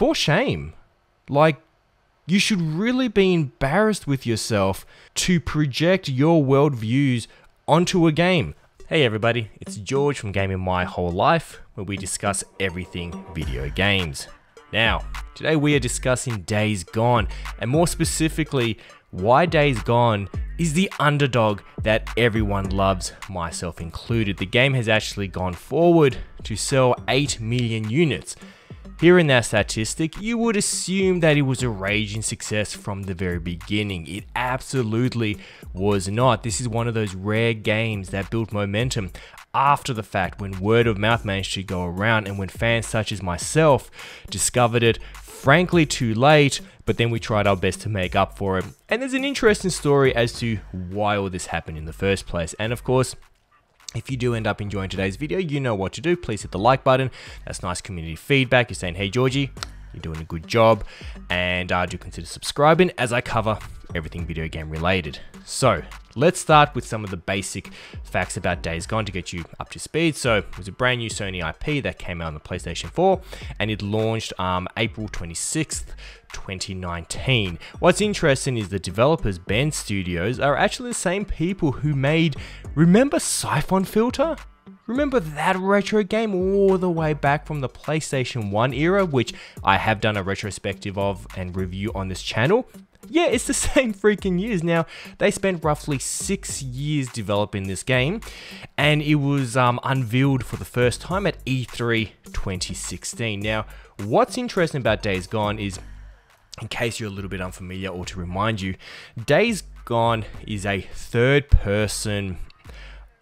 for shame. Like, you should really be embarrassed with yourself to project your worldviews onto a game. Hey everybody, it's George from Gaming My Whole Life, where we discuss everything video games. Now, today we are discussing Days Gone, and more specifically, why Days Gone is the underdog that everyone loves, myself included. The game has actually gone forward to sell 8 million units. Hearing that statistic, you would assume that it was a raging success from the very beginning. It absolutely was not. This is one of those rare games that built momentum after the fact when word of mouth managed to go around and when fans such as myself discovered it frankly too late, but then we tried our best to make up for it. And there's an interesting story as to why all this happened in the first place. And of course, if you do end up enjoying today's video, you know what to do. Please hit the like button. That's nice community feedback. You're saying, hey, Georgie, you're doing a good job. And uh, do consider subscribing as I cover everything video game related. So let's start with some of the basic facts about Days Gone to get you up to speed. So it was a brand new Sony IP that came out on the PlayStation 4 and it launched um, April 26th, 2019. What's interesting is the developers, Bend Studios, are actually the same people who made, remember Siphon Filter? Remember that retro game all the way back from the PlayStation 1 era, which I have done a retrospective of and review on this channel? Yeah, it's the same freaking years. Now, they spent roughly six years developing this game, and it was um, unveiled for the first time at E3 2016. Now, what's interesting about Days Gone is in case you're a little bit unfamiliar or to remind you, Days Gone is a third person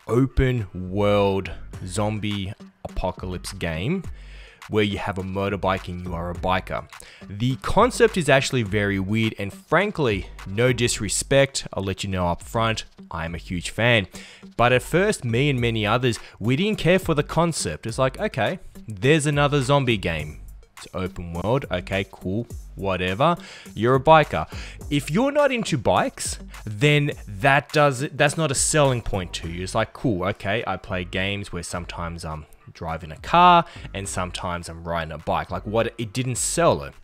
open world zombie apocalypse game where you have a motorbike and you are a biker. The concept is actually very weird and frankly, no disrespect, I'll let you know up front, I am a huge fan. But at first, me and many others, we didn't care for the concept. It's like, okay, there's another zombie game. It's open world, okay, cool, whatever. You're a biker. If you're not into bikes, then that does that's not a selling point to you. It's like, cool, okay, I play games where sometimes I'm driving a car and sometimes I'm riding a bike. Like what it didn't sell it.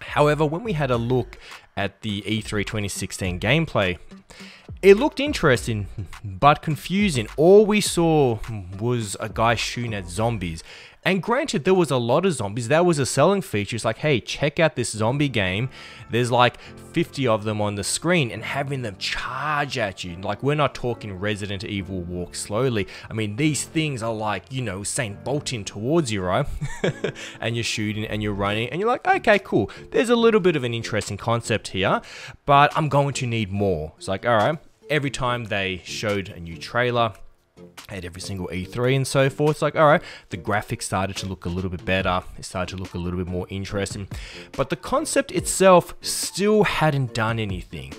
However, when we had a look at the E3 2016 gameplay, it looked interesting, but confusing. All we saw was a guy shooting at zombies. And granted, there was a lot of zombies. That was a selling feature. It's like, hey, check out this zombie game. There's like 50 of them on the screen and having them charge at you. Like, we're not talking Resident Evil walk slowly. I mean, these things are like, you know, Usain bolting towards you, right? and you're shooting and you're running and you're like, okay, cool. There's a little bit of an interesting concept here, but I'm going to need more. It's like, all right, every time they showed a new trailer, at every single E3 and so forth. It's like, all right, the graphics started to look a little bit better. It started to look a little bit more interesting. But the concept itself still hadn't done anything.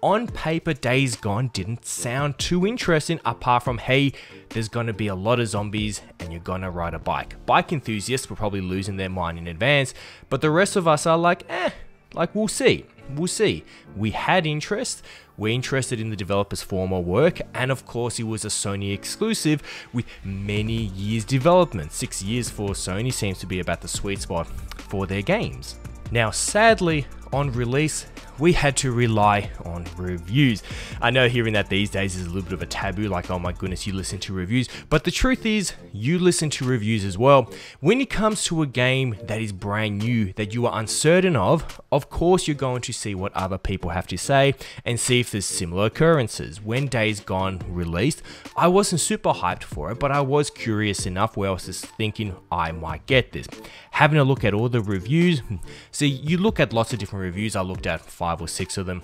On paper, Days Gone didn't sound too interesting apart from, hey, there's gonna be a lot of zombies and you're gonna ride a bike. Bike enthusiasts were probably losing their mind in advance, but the rest of us are like, eh, like we'll see we'll see. We had interest, we're interested in the developer's former work, and of course it was a Sony exclusive with many years development. Six years for Sony seems to be about the sweet spot for their games. Now sadly, on release, we had to rely on reviews. I know hearing that these days is a little bit of a taboo, like, oh my goodness, you listen to reviews, but the truth is, you listen to reviews as well. When it comes to a game that is brand new, that you are uncertain of, of course you're going to see what other people have to say and see if there's similar occurrences. When Days Gone released, I wasn't super hyped for it, but I was curious enough where I was just thinking I might get this. Having a look at all the reviews, see, you look at lots of different reviews, I looked at five five or six of them,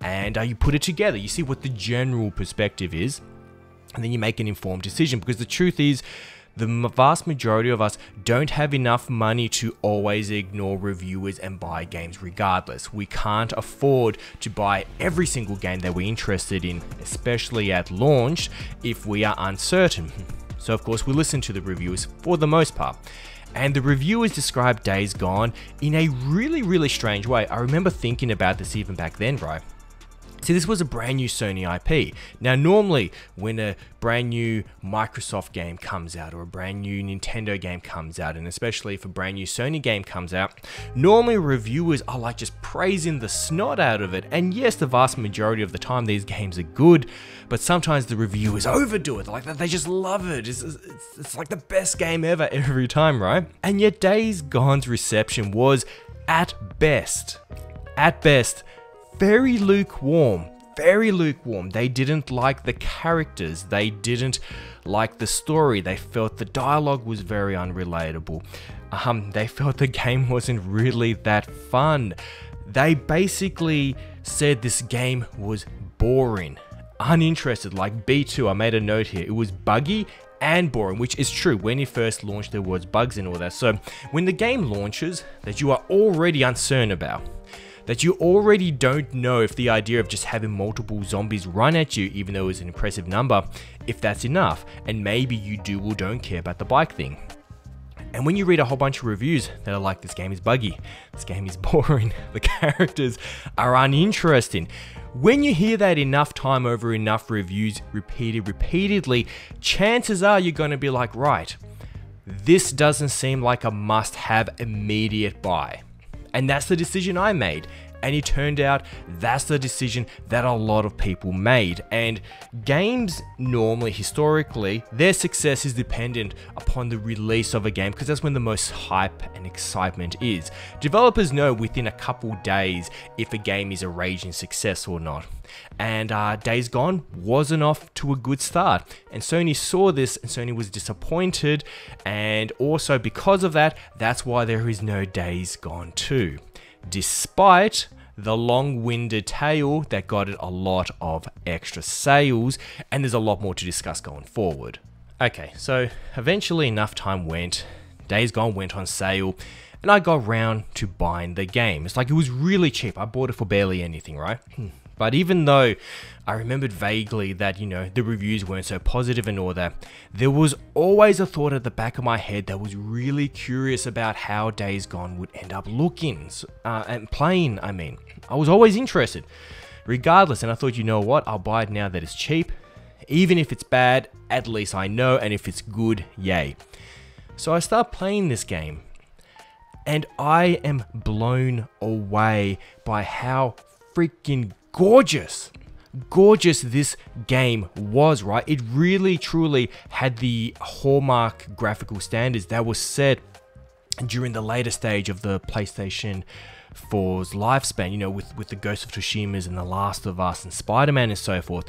and uh, you put it together. You see what the general perspective is, and then you make an informed decision. Because the truth is, the vast majority of us don't have enough money to always ignore reviewers and buy games regardless. We can't afford to buy every single game that we're interested in, especially at launch, if we are uncertain. So of course we listen to the reviewers for the most part and the reviewers described Days Gone in a really, really strange way. I remember thinking about this even back then, right? See, this was a brand new Sony IP. Now, normally, when a brand new Microsoft game comes out or a brand new Nintendo game comes out, and especially if a brand new Sony game comes out, normally reviewers are like just praising the snot out of it. And yes, the vast majority of the time these games are good, but sometimes the reviewers overdo it. Like they just love it. It's, it's, it's like the best game ever every time, right? And yet, Days Gone's reception was, at best, at best, very lukewarm. Very lukewarm. They didn't like the characters. They didn't like the story. They felt the dialogue was very unrelatable. Um, they felt the game wasn't really that fun. They basically said this game was boring, uninterested. Like B2, I made a note here. It was buggy and boring, which is true. When it first launched, there was bugs and all that. So when the game launches that you are already uncertain about, that you already don't know if the idea of just having multiple zombies run at you, even though it's an impressive number, if that's enough, and maybe you do or don't care about the bike thing. And when you read a whole bunch of reviews that are like, this game is buggy, this game is boring, the characters are uninteresting, when you hear that enough time over enough reviews repeated repeatedly, chances are you're going to be like, right, this doesn't seem like a must have immediate buy. And that's the decision I made. And it turned out that's the decision that a lot of people made. And games normally, historically, their success is dependent upon the release of a game because that's when the most hype and excitement is. Developers know within a couple days if a game is a raging success or not. And uh, Days Gone wasn't off to a good start. And Sony saw this and Sony was disappointed. And also, because of that, that's why there is no Days Gone 2. Despite the long winded tale that got it a lot of extra sales, and there's a lot more to discuss going forward. Okay, so eventually enough time went, Days Gone went on sale, and I got round to buying the game. It's like it was really cheap. I bought it for barely anything, right? Hmm. But even though I remembered vaguely that, you know, the reviews weren't so positive and all that, there was always a thought at the back of my head that was really curious about how Days Gone would end up looking uh, and playing, I mean. I was always interested, regardless, and I thought, you know what, I'll buy it now that it's cheap. Even if it's bad, at least I know, and if it's good, yay. So I start playing this game, and I am blown away by how freaking gorgeous gorgeous this game was, right? It really truly had the hallmark graphical standards that was set during the later stage of the PlayStation 4's lifespan, you know, with, with the Ghost of Tsushima's and The Last of Us and Spider-Man and so forth.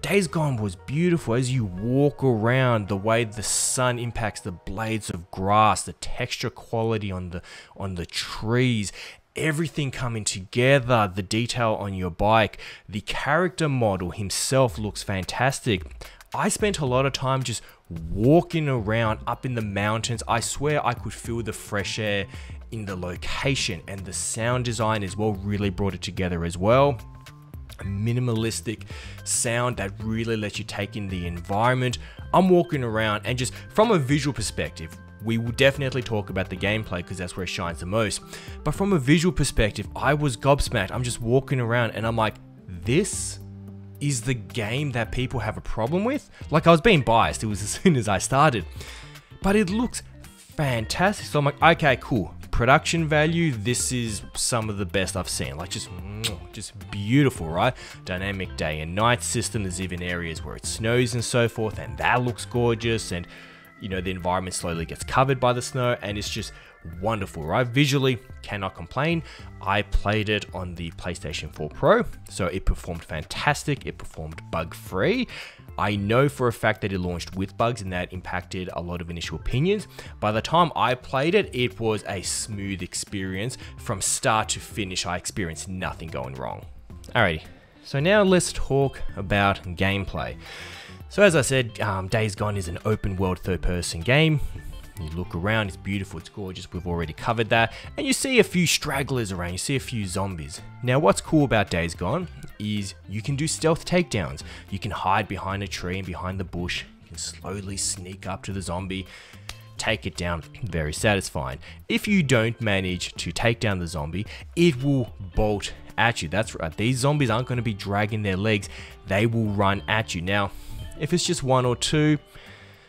Days Gone was beautiful as you walk around the way the sun impacts the blades of grass, the texture quality on the on the trees, everything coming together, the detail on your bike, the character model himself looks fantastic. I spent a lot of time just walking around up in the mountains. I swear I could feel the fresh air in the location and the sound design as well really brought it together as well minimalistic sound that really lets you take in the environment. I'm walking around and just from a visual perspective, we will definitely talk about the gameplay because that's where it shines the most. But from a visual perspective, I was gobsmacked. I'm just walking around and I'm like, this is the game that people have a problem with? Like I was being biased, it was as soon as I started. But it looks fantastic. So I'm like, okay, cool. Production value, this is some of the best I've seen. Like just, just beautiful, right? Dynamic day and night system. There's even areas where it snows and so forth, and that looks gorgeous. And you know, the environment slowly gets covered by the snow and it's just wonderful, right? Visually, cannot complain. I played it on the PlayStation 4 Pro, so it performed fantastic. It performed bug free. I know for a fact that it launched with bugs and that impacted a lot of initial opinions. By the time I played it, it was a smooth experience. From start to finish, I experienced nothing going wrong. Alrighty, so now let's talk about gameplay. So as I said, um, Days Gone is an open world third person game. You look around, it's beautiful, it's gorgeous, we've already covered that. And you see a few stragglers around, you see a few zombies. Now what's cool about Days Gone is you can do stealth takedowns. You can hide behind a tree and behind the bush. You can slowly sneak up to the zombie, take it down. Very satisfying. If you don't manage to take down the zombie, it will bolt at you. That's right, these zombies aren't going to be dragging their legs, they will run at you. Now, if it's just one or two,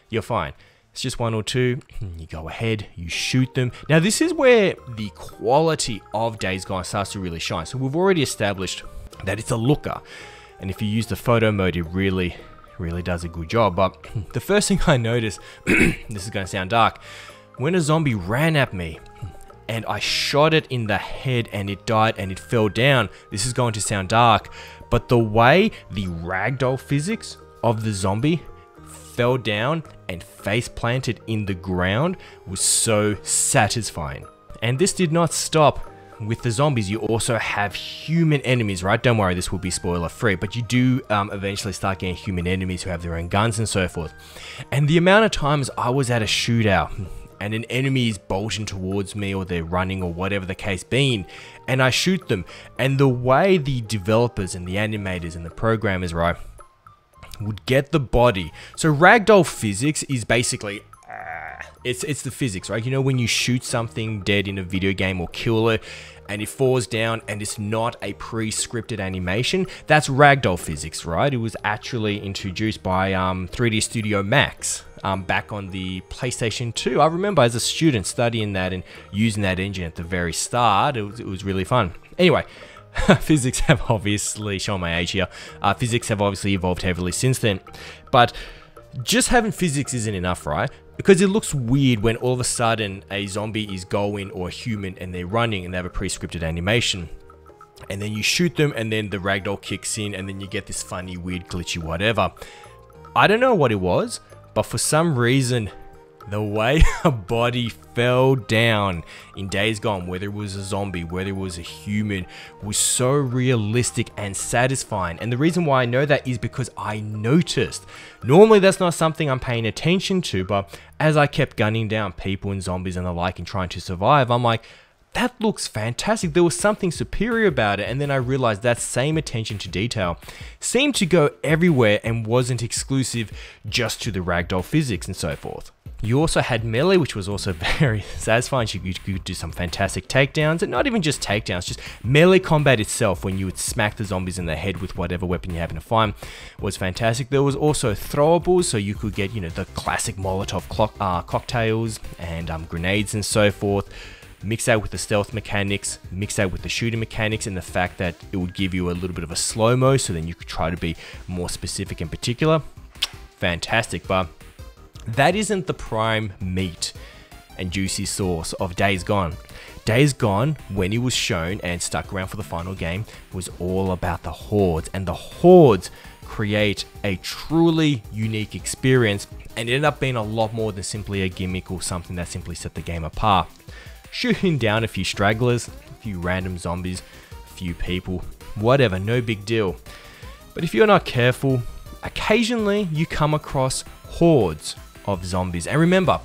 you're fine. It's just one or two, you go ahead, you shoot them. Now, this is where the quality of Days Gone starts to really shine. So, we've already established that it's a looker, and if you use the photo mode, it really, really does a good job. But the first thing I noticed, this is going to sound dark, when a zombie ran at me, and I shot it in the head and it died and it fell down. This is going to sound dark, but the way the ragdoll physics of the zombie fell down and face planted in the ground was so satisfying. And this did not stop with the zombies, you also have human enemies, right? Don't worry, this will be spoiler free, but you do um, eventually start getting human enemies who have their own guns and so forth. And the amount of times I was at a shootout and an enemy is bolting towards me or they're running or whatever the case being and I shoot them and the way the developers and the animators and the programmers right would get the body so ragdoll physics is basically uh, it's it's the physics right you know when you shoot something dead in a video game or kill it and it falls down and it's not a pre-scripted animation that's ragdoll physics right it was actually introduced by um, 3d studio max um, back on the PlayStation 2. I remember as a student studying that and using that engine at the very start. It was, it was really fun. Anyway, physics have obviously shown my age here. Uh, physics have obviously evolved heavily since then. But just having physics isn't enough, right? Because it looks weird when all of a sudden a zombie is going or a human and they're running and they have a pre-scripted animation. And then you shoot them and then the ragdoll kicks in and then you get this funny, weird, glitchy whatever. I don't know what it was, but for some reason, the way a body fell down in Days Gone, whether it was a zombie, whether it was a human, was so realistic and satisfying. And the reason why I know that is because I noticed. Normally, that's not something I'm paying attention to, but as I kept gunning down people and zombies and the like and trying to survive, I'm like, that looks fantastic. There was something superior about it. And then I realized that same attention to detail seemed to go everywhere and wasn't exclusive just to the ragdoll physics and so forth. You also had melee, which was also very satisfying. You could do some fantastic takedowns, and not even just takedowns, just melee combat itself when you would smack the zombies in the head with whatever weapon you happen to find was fantastic. There was also throwables, so you could get, you know, the classic Molotov clock, uh, cocktails and um, grenades and so forth mix that with the stealth mechanics, mix that with the shooting mechanics, and the fact that it would give you a little bit of a slow mo, so then you could try to be more specific and particular. Fantastic, but that isn't the prime meat and juicy sauce of Days Gone. Days Gone, when it was shown and stuck around for the final game, was all about the hordes, and the hordes create a truly unique experience and ended up being a lot more than simply a gimmick or something that simply set the game apart shooting down a few stragglers, a few random zombies, a few people, whatever, no big deal. But if you're not careful, occasionally you come across hordes of zombies. And remember,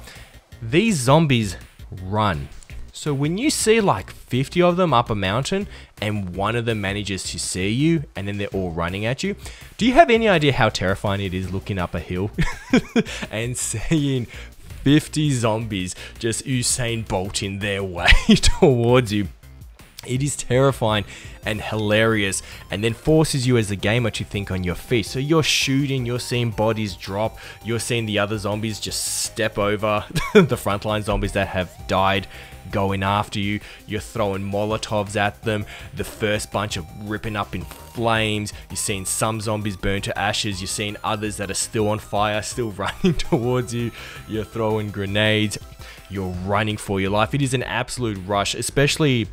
these zombies run. So when you see like 50 of them up a mountain and one of them manages to see you and then they're all running at you, do you have any idea how terrifying it is looking up a hill and seeing 50 zombies just Usain bolting their way towards you. It is terrifying and hilarious, and then forces you as a gamer to think on your feet. So you're shooting, you're seeing bodies drop, you're seeing the other zombies just step over the frontline zombies that have died going after you. You're throwing Molotovs at them. The first bunch are ripping up in flames. You're seeing some zombies burn to ashes. You're seeing others that are still on fire, still running towards you. You're throwing grenades. You're running for your life. It is an absolute rush, especially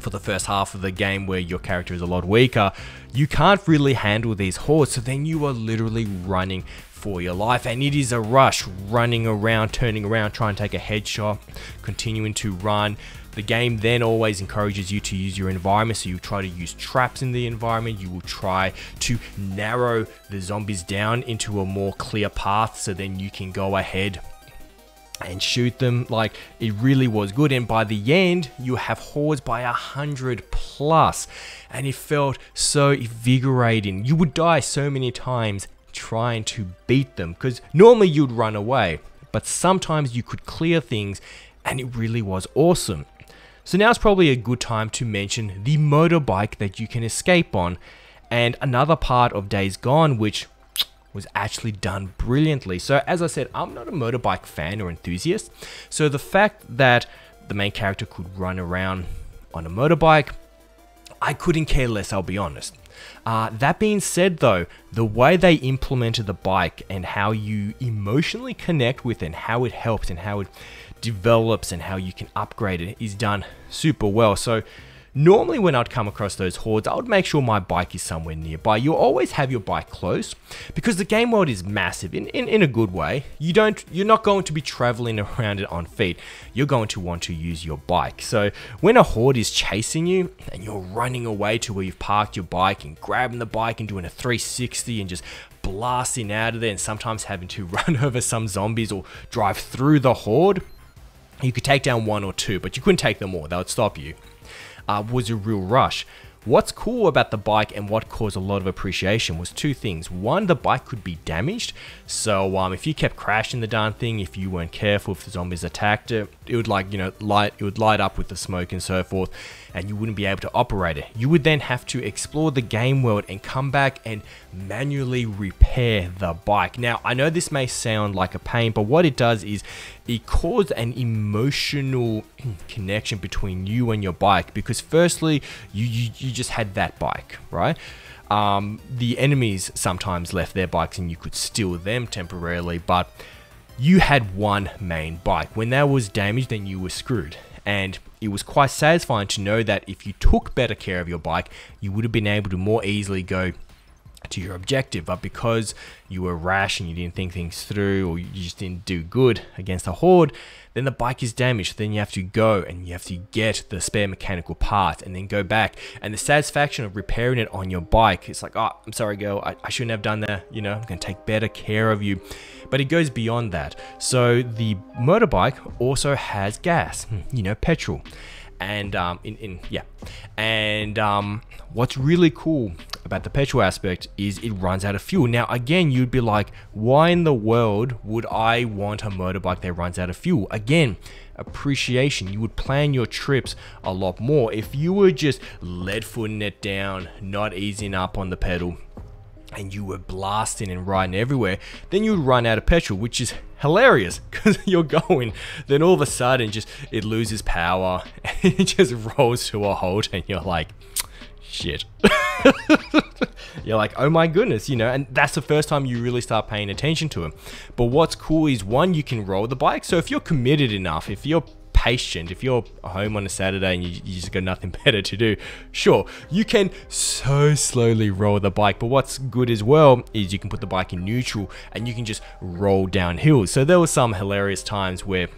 for the first half of the game where your character is a lot weaker, you can't really handle these hordes, so then you are literally running for your life. And it is a rush running around turning around trying to take a headshot continuing to run. The game then always encourages you to use your environment so you try to use traps in the environment. You will try to narrow the zombies down into a more clear path so then you can go ahead and shoot them. Like it really was good. And by the end you have hordes by a hundred plus. And it felt so invigorating. You would die so many times trying to beat them because normally you'd run away, but sometimes you could clear things and it really was awesome. So now is probably a good time to mention the motorbike that you can escape on, and another part of Days Gone which was actually done brilliantly. So as I said, I'm not a motorbike fan or enthusiast, so the fact that the main character could run around on a motorbike, I couldn't care less, I'll be honest. Uh, that being said, though, the way they implemented the bike and how you emotionally connect with it and how it helps and how it develops and how you can upgrade it is done super well. So Normally when I'd come across those hordes, I would make sure my bike is somewhere nearby. You'll always have your bike close because the game world is massive in, in, in a good way. You don't, you're not going to be traveling around it on feet. You're going to want to use your bike. So when a horde is chasing you and you're running away to where you've parked your bike and grabbing the bike and doing a 360 and just blasting out of there and sometimes having to run over some zombies or drive through the horde, you could take down one or two, but you couldn't take them all. That would stop you uh, was a real rush. What's cool about the bike and what caused a lot of appreciation was two things. One, the bike could be damaged, so um, if you kept crashing the darn thing, if you weren't careful, if the zombies attacked it, it would like you know light, it would light up with the smoke and so forth, and you wouldn't be able to operate it. You would then have to explore the game world and come back and manually repair the bike. Now, I know this may sound like a pain, but what it does is it causes an emotional connection between you and your bike because firstly, you, you, you just had that bike, right? Um, the enemies sometimes left their bikes and you could steal them temporarily, but you had one main bike. When that was damaged, then you were screwed. And it was quite satisfying to know that if you took better care of your bike, you would have been able to more easily go to your objective, but because you were rash and you didn't think things through or you just didn't do good against a horde, then the bike is damaged. Then you have to go and you have to get the spare mechanical parts and then go back. And the satisfaction of repairing it on your bike, it's like, oh, I'm sorry, girl, I, I shouldn't have done that. You know, I'm going to take better care of you. But it goes beyond that. So the motorbike also has gas, hmm, you know, petrol. And um, in, in yeah. And um, what's really cool about the petrol aspect is it runs out of fuel. Now again you'd be like why in the world would i want a motorbike that runs out of fuel? Again appreciation. You would plan your trips a lot more. If you were just lead footing it down not easing up on the pedal and you were blasting and riding everywhere, then you'd run out of petrol, which is hilarious because you're going. Then all of a sudden, just it loses power and it just rolls to a halt, and you're like, shit. you're like, oh my goodness, you know, and that's the first time you really start paying attention to them. But what's cool is one, you can roll the bike. So if you're committed enough, if you're patient. If you're home on a Saturday and you, you just got nothing better to do, sure, you can so slowly roll the bike. But what's good as well is you can put the bike in neutral and you can just roll down hills. So there were some hilarious times where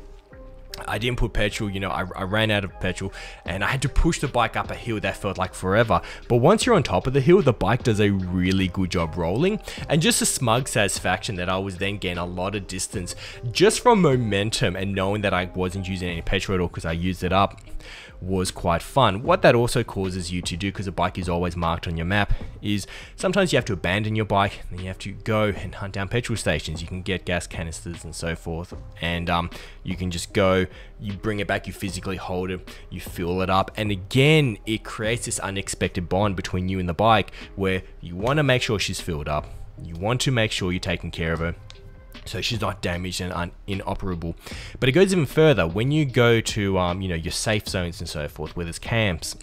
I didn't put petrol, you know, I, I, ran out of petrol and I had to push the bike up a hill that felt like forever. But once you're on top of the hill, the bike does a really good job rolling and just a smug satisfaction that I was then getting a lot of distance just from momentum and knowing that I wasn't using any petrol at all because I used it up was quite fun. What that also causes you to do, because a bike is always marked on your map, is sometimes you have to abandon your bike and you have to go and hunt down petrol stations. You can get gas canisters and so forth, and um, you can just go, you bring it back, you physically hold it, you fill it up, and again, it creates this unexpected bond between you and the bike where you want to make sure she's filled up. You want to make sure you're taking care of her so she's not damaged and inoperable. But it goes even further. When you go to um, you know your safe zones and so forth, where there's camps,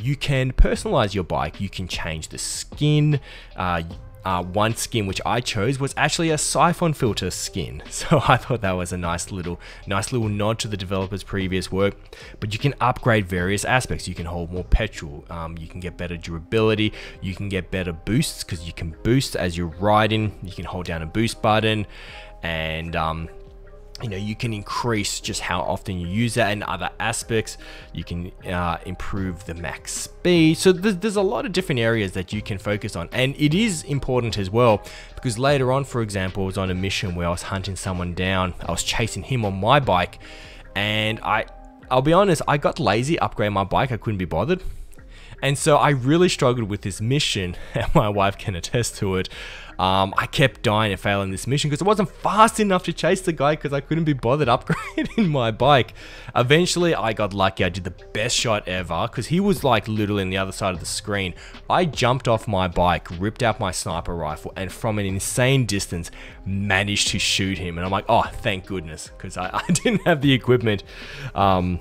you can personalize your bike. You can change the skin. Uh, uh, one skin which I chose was actually a siphon filter skin. So I thought that was a nice little, nice little nod to the developer's previous work. But you can upgrade various aspects. You can hold more petrol. Um, you can get better durability. You can get better boosts because you can boost as you're riding. You can hold down a boost button, and um, you know you can increase just how often you use that and other aspects. You can uh, improve the max speed. So there's, there's a lot of different areas that you can focus on. And it is important as well because later on for example I was on a mission where I was hunting someone down. I was chasing him on my bike. And I I'll be honest I got lazy upgrade my bike. I couldn't be bothered. And so I really struggled with this mission, and my wife can attest to it. Um, I kept dying and failing this mission because I wasn't fast enough to chase the guy because I couldn't be bothered upgrading my bike. Eventually, I got lucky. I did the best shot ever because he was like literally on the other side of the screen. I jumped off my bike, ripped out my sniper rifle, and from an insane distance, managed to shoot him. And I'm like, oh, thank goodness because I, I, didn't have the equipment. Um,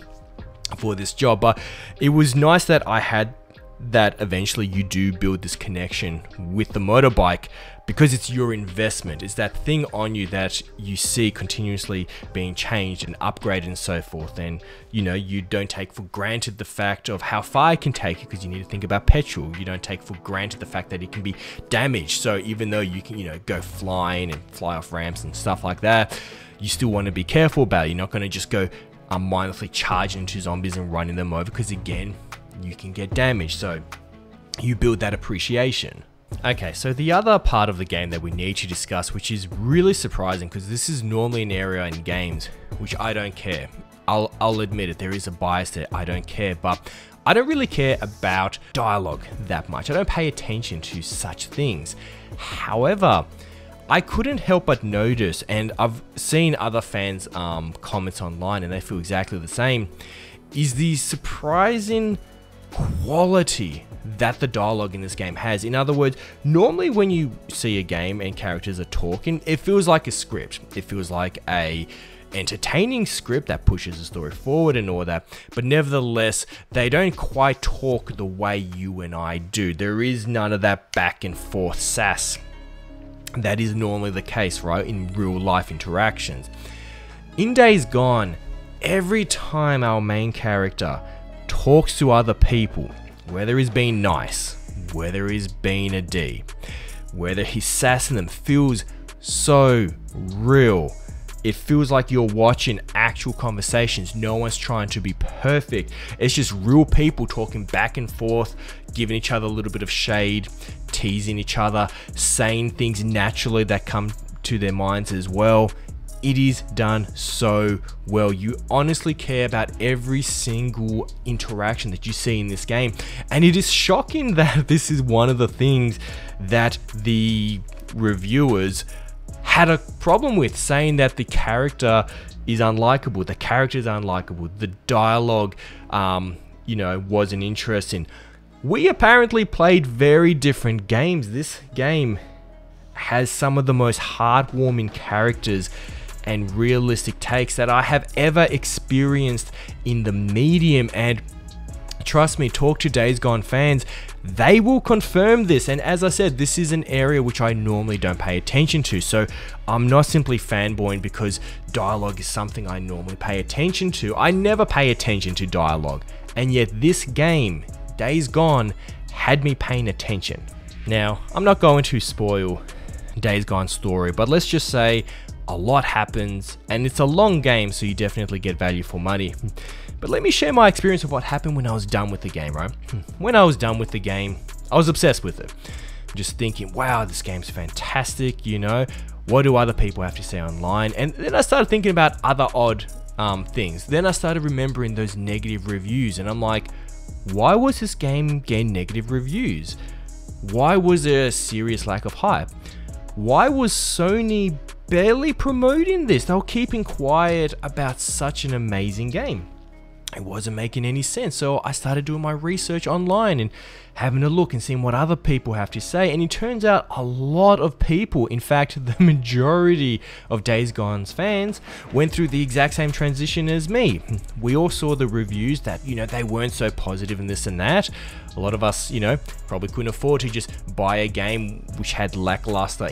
for this job but it was nice that I had that eventually you do build this connection with the motorbike because it's your investment. It's that thing on you that you see continuously being changed and upgraded and so forth. And you know, you don't take for granted the fact of how far it can take you because you need to think about petrol. You don't take for granted the fact that it can be damaged. So even though you can, you know, go flying and fly off ramps and stuff like that, you still want to be careful about it. You're not going to just go um, mindlessly charging into zombies and running them over because again, you can get damaged. So you build that appreciation. Okay, so the other part of the game that we need to discuss, which is really surprising because this is normally an area in games which I don't care. I'll, I'll admit it, there is a bias there, I don't care, but I don't really care about dialogue that much. I don't pay attention to such things. However, I couldn't help but notice, and I've seen other fans' um, comments online and they feel exactly the same, is the surprising quality that the dialogue in this game has. In other words, normally when you see a game and characters are talking, it feels like a script. It feels like a entertaining script that pushes the story forward and all that, but nevertheless, they don't quite talk the way you and I do. There is none of that back and forth sass. That is normally the case, right, in real life interactions. In Days Gone, every time our main character talks to other people, whether he's being nice, whether he's being a D, whether he's sassing them, feels so real. It feels like you're watching actual conversations. No one's trying to be perfect. It's just real people talking back and forth, giving each other a little bit of shade, teasing each other, saying things naturally that come to their minds as well. It is done so well. You honestly care about every single interaction that you see in this game. And it is shocking that this is one of the things that the reviewers had a problem with, saying that the character is unlikable, the character is unlikable, the dialogue, um, you know, wasn't interesting. We apparently played very different games. This game has some of the most heartwarming characters and realistic takes that I have ever experienced in the medium and trust me, talk to Days Gone fans, they will confirm this. And as I said, this is an area which I normally don't pay attention to. So I'm not simply fanboying because dialogue is something I normally pay attention to. I never pay attention to dialogue. And yet this game, Days Gone, had me paying attention. Now, I'm not going to spoil Days Gone story, but let's just say a lot happens, and it's a long game, so you definitely get value for money. But let me share my experience of what happened when I was done with the game, right? When I was done with the game, I was obsessed with it. Just thinking, wow, this game's fantastic, you know? What do other people have to say online? And then I started thinking about other odd um, things. Then I started remembering those negative reviews, and I'm like, why was this game getting negative reviews? Why was there a serious lack of hype? Why was Sony barely promoting this. They were keeping quiet about such an amazing game. It wasn't making any sense, so I started doing my research online and having a look and seeing what other people have to say. And it turns out a lot of people, in fact, the majority of Days Gone's fans, went through the exact same transition as me. We all saw the reviews that, you know, they weren't so positive and this and that. A lot of us, you know, probably couldn't afford to just buy a game which had lackluster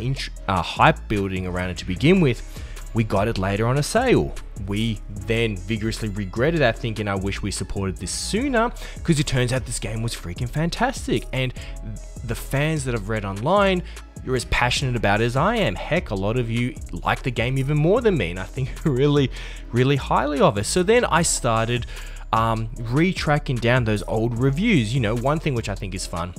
uh, hype building around it to begin with. We got it later on a sale. We then vigorously regretted that, thinking I wish we supported this sooner, because it turns out this game was freaking fantastic. And the fans that I've read online, you're as passionate about it as I am. Heck, a lot of you like the game even more than me, and I think really, really highly of it. So then I started um, retracking down those old reviews. You know, one thing which I think is fun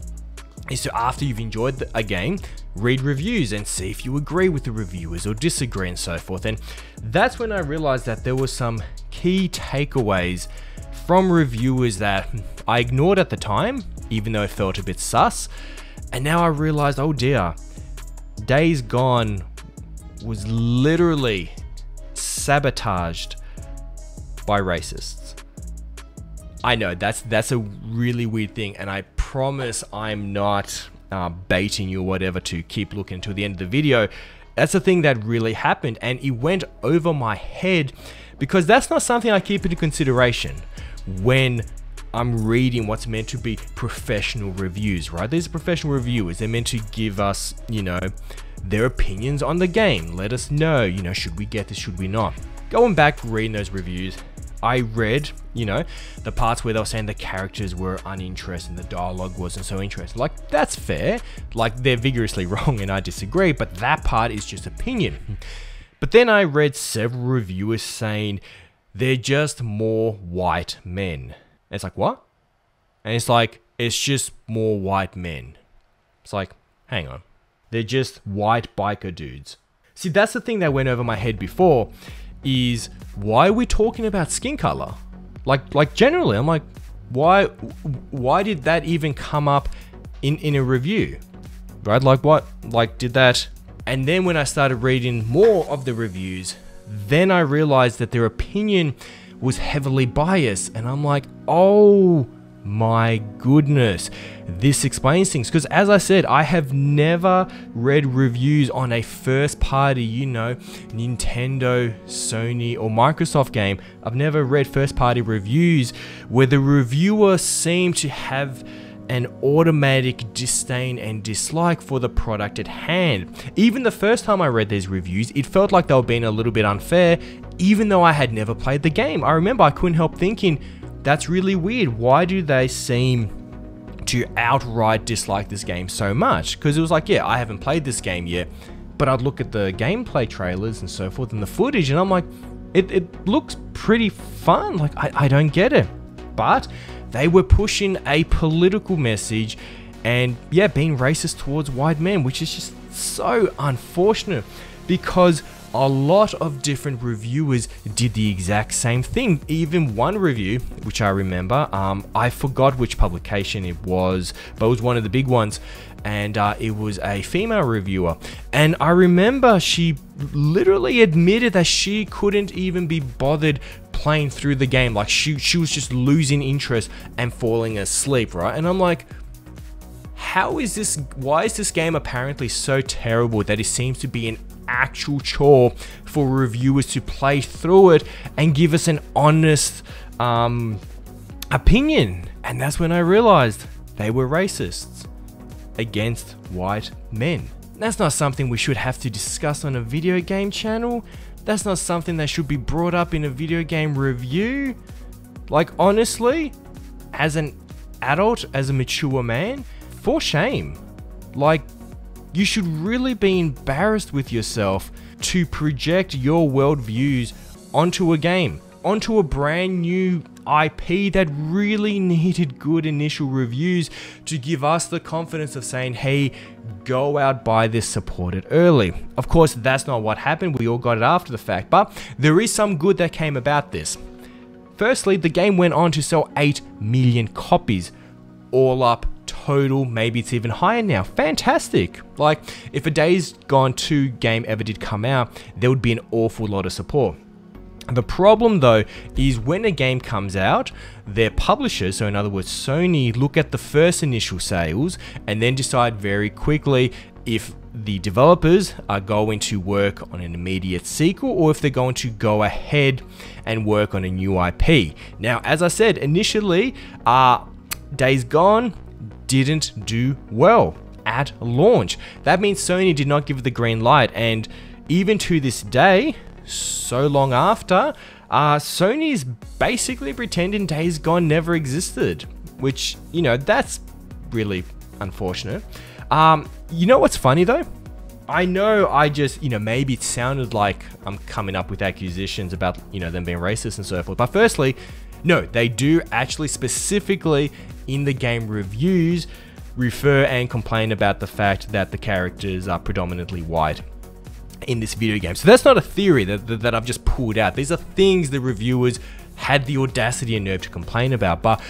is to after you've enjoyed a game, read reviews and see if you agree with the reviewers or disagree and so forth. And that's when I realized that there were some key takeaways from reviewers that I ignored at the time, even though it felt a bit sus. And now I realized, oh dear, Days Gone was literally sabotaged by racists. I know that's that's a really weird thing, and I promise I'm not uh, baiting you or whatever to keep looking until the end of the video. That's the thing that really happened, and it went over my head because that's not something I keep into consideration when I'm reading what's meant to be professional reviews, right? These are professional reviewers. They're meant to give us, you know, their opinions on the game. Let us know, you know, should we get this, should we not? Going back, reading those reviews, I read, you know, the parts where they were saying the characters were uninteresting, the dialogue wasn't so interesting. Like, that's fair. Like, they're vigorously wrong and I disagree, but that part is just opinion. But then I read several reviewers saying they're just more white men. And it's like, what? And it's like, it's just more white men. It's like, hang on. They're just white biker dudes. See, that's the thing that went over my head before is why are we talking about skin color? Like like generally, I'm like, why why did that even come up in in a review? Right? Like what? Like did that and then when I started reading more of the reviews, then I realized that their opinion was heavily biased. And I'm like, oh my goodness, this explains things. Because as I said, I have never read reviews on a first party, you know, Nintendo, Sony, or Microsoft game. I've never read first party reviews where the reviewer seemed to have an automatic disdain and dislike for the product at hand. Even the first time I read these reviews, it felt like they were being a little bit unfair, even though I had never played the game. I remember I couldn't help thinking, that's really weird. Why do they seem to outright dislike this game so much? Because it was like, yeah, I haven't played this game yet, but I'd look at the gameplay trailers and so forth and the footage, and I'm like, it, it looks pretty fun. Like, I, I don't get it. But they were pushing a political message and, yeah, being racist towards white men, which is just so unfortunate because a lot of different reviewers did the exact same thing. Even one review, which I remember, um, I forgot which publication it was, but it was one of the big ones, and uh, it was a female reviewer. And I remember she literally admitted that she couldn't even be bothered playing through the game. Like she she was just losing interest and falling asleep, right? And I'm like, how is this? Why is this game apparently so terrible that it seems to be an actual chore for reviewers to play through it and give us an honest um, opinion? And that's when I realized they were racists against white men. That's not something we should have to discuss on a video game channel. That's not something that should be brought up in a video game review. Like, honestly, as an adult, as a mature man, for shame. Like, you should really be embarrassed with yourself to project your worldviews onto a game, onto a brand new IP that really needed good initial reviews to give us the confidence of saying, hey, go out, buy this, support it early. Of course, that's not what happened. We all got it after the fact, but there is some good that came about this. Firstly, the game went on to sell 8 million copies, all up total, maybe it's even higher now. Fantastic. Like, if a Days Gone 2 game ever did come out, there would be an awful lot of support. The problem though is when a game comes out, their publishers, so in other words Sony, look at the first initial sales and then decide very quickly if the developers are going to work on an immediate sequel or if they're going to go ahead and work on a new IP. Now, as I said initially, uh, Days Gone didn't do well at launch. That means Sony did not give the green light and even to this day, so long after, uh, Sony's basically pretending Days Gone never existed, which, you know, that's really unfortunate. Um, you know what's funny though? I know I just, you know, maybe it sounded like I'm coming up with accusations about, you know, them being racist and so forth. But firstly, no, they do actually specifically in the game reviews refer and complain about the fact that the characters are predominantly white in this video game. So that's not a theory that, that, that, I've just pulled out. These are things the reviewers had the audacity and nerve to complain about. But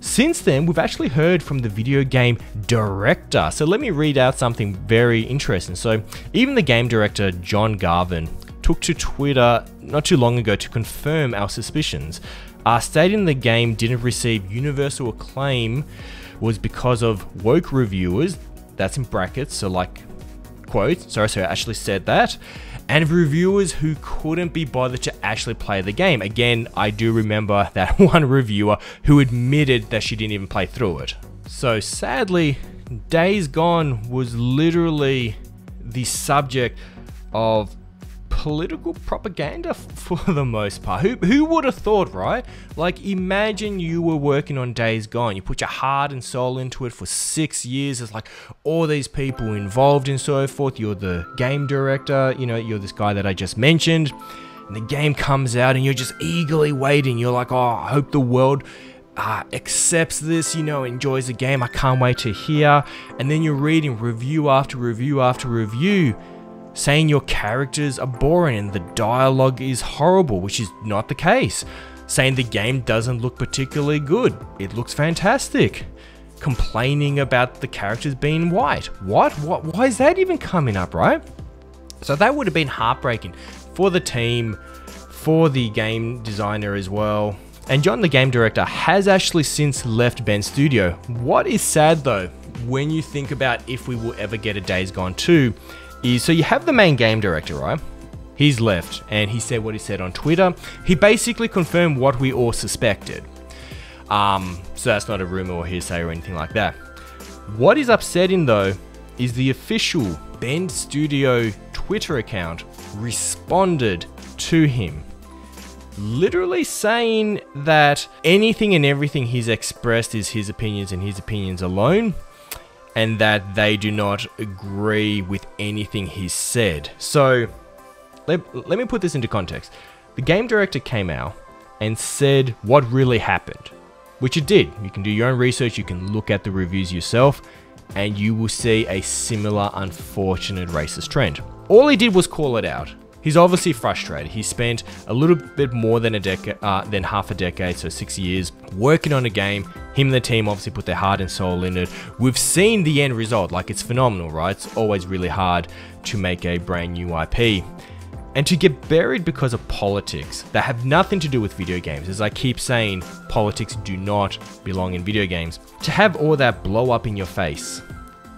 since then, we've actually heard from the video game director. So let me read out something very interesting. So even the game director, John Garvin, took to Twitter not too long ago to confirm our suspicions, uh, stating the game didn't receive universal acclaim was because of woke reviewers, that's in brackets, so like quote, sorry, so I actually said that, and reviewers who couldn't be bothered to actually play the game. Again, I do remember that one reviewer who admitted that she didn't even play through it. So sadly, Days Gone was literally the subject of political propaganda for the most part. Who, who would have thought, right? Like, imagine you were working on Days Gone. You put your heart and soul into it for six years. It's like all these people involved and so forth. You're the game director, you know, you're this guy that I just mentioned. And the game comes out and you're just eagerly waiting. You're like, oh, I hope the world uh, accepts this, you know, enjoys the game. I can't wait to hear. And then you're reading review after review after review saying your characters are boring and the dialogue is horrible, which is not the case. Saying the game doesn't look particularly good, it looks fantastic. Complaining about the characters being white. What? What? Why is that even coming up, right? So that would have been heartbreaking for the team, for the game designer as well. And John, the game director, has actually since left Bend Studio. What is sad though, when you think about if we will ever get a Days Gone 2, is so you have the main game director, right? He's left, and he said what he said on Twitter. He basically confirmed what we all suspected. Um, so that's not a rumor or hearsay or anything like that. What is upsetting though is the official Bend Studio Twitter account responded to him, literally saying that anything and everything he's expressed is his opinions and his opinions alone, and that they do not agree with anything he said. So, let, let me put this into context. The game director came out and said what really happened, which it did. You can do your own research, you can look at the reviews yourself, and you will see a similar unfortunate racist trend. All he did was call it out. He's obviously frustrated. He spent a little bit more than a decade, uh, than half a decade, so six years, working on a game. Him and the team obviously put their heart and soul in it. We've seen the end result, like it's phenomenal, right? It's always really hard to make a brand new IP. And to get buried because of politics that have nothing to do with video games, as I keep saying, politics do not belong in video games. To have all that blow up in your face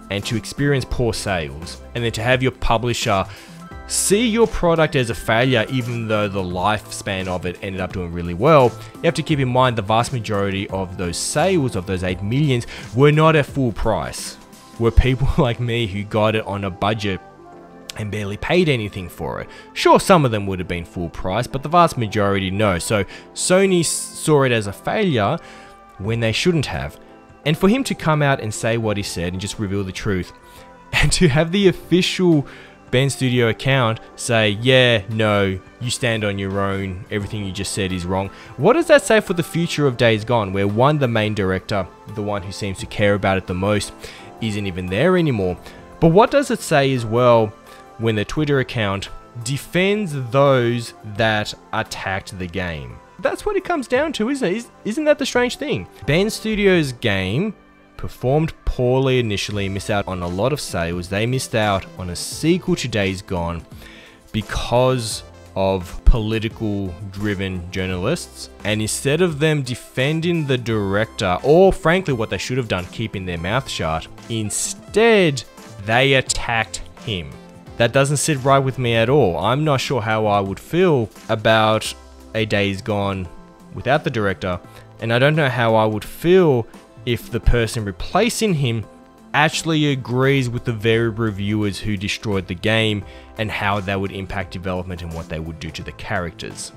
and to experience poor sales, and then to have your publisher see your product as a failure even though the lifespan of it ended up doing really well, you have to keep in mind the vast majority of those sales of those 8 millions were not at full price. Were people like me who got it on a budget and barely paid anything for it. Sure, some of them would have been full price, but the vast majority no. So Sony saw it as a failure when they shouldn't have. And for him to come out and say what he said and just reveal the truth, and to have the official Bend Studio account say, yeah, no, you stand on your own, everything you just said is wrong. What does that say for the future of Days Gone, where one, the main director, the one who seems to care about it the most, isn't even there anymore? But what does it say as well when the Twitter account defends those that attacked the game? That's what it comes down to, isn't it? Isn't that the strange thing? Bend Studios' game performed poorly initially, missed out on a lot of sales. They missed out on a sequel to Days Gone because of political driven journalists. And instead of them defending the director, or frankly, what they should have done, keeping their mouth shut, instead they attacked him. That doesn't sit right with me at all. I'm not sure how I would feel about a Days Gone without the director, and I don't know how I would feel if the person replacing him actually agrees with the very reviewers who destroyed the game and how that would impact development and what they would do to the characters.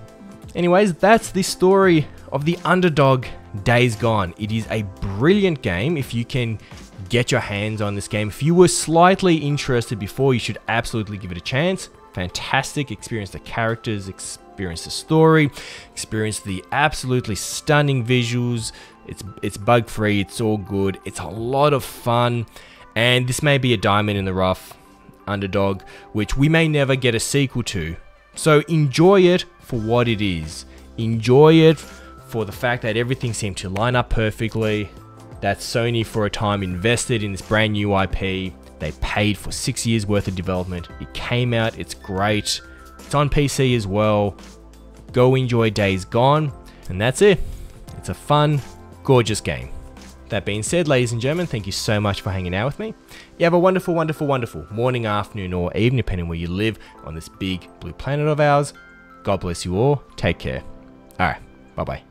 Anyways, that's the story of the underdog Days Gone. It is a brilliant game if you can get your hands on this game. If you were slightly interested before, you should absolutely give it a chance. Fantastic, experience the characters, experience the story, experience the absolutely stunning visuals, it's it's bug free. It's all good. It's a lot of fun, and this may be a diamond in the rough underdog, which we may never get a sequel to. So enjoy it for what it is. enjoy it for the fact that everything seemed to line up perfectly. That Sony, for a time, invested in this brand new IP. They paid for six years worth of development. It came out, it's great. It's on PC as well. Go enjoy Days Gone, and that's it. It's a fun, gorgeous game. That being said, ladies and gentlemen, thank you so much for hanging out with me. You have a wonderful, wonderful, wonderful morning, afternoon, or evening, depending where you live on this big blue planet of ours. God bless you all. Take care. Alright, bye bye.